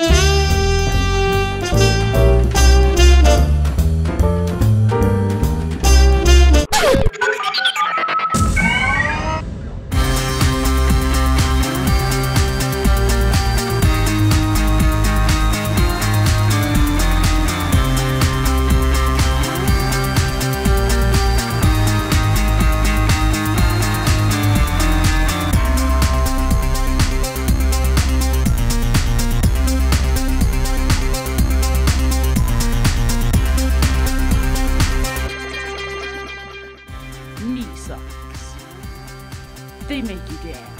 Yeah. Knee socks. They make you dance.